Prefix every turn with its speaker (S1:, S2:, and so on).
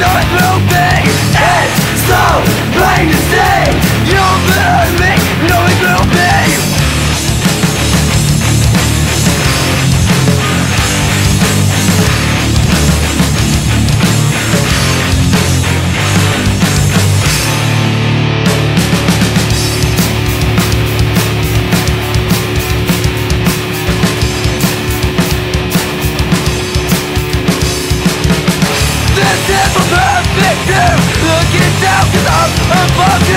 S1: not It's so plain to see. Above you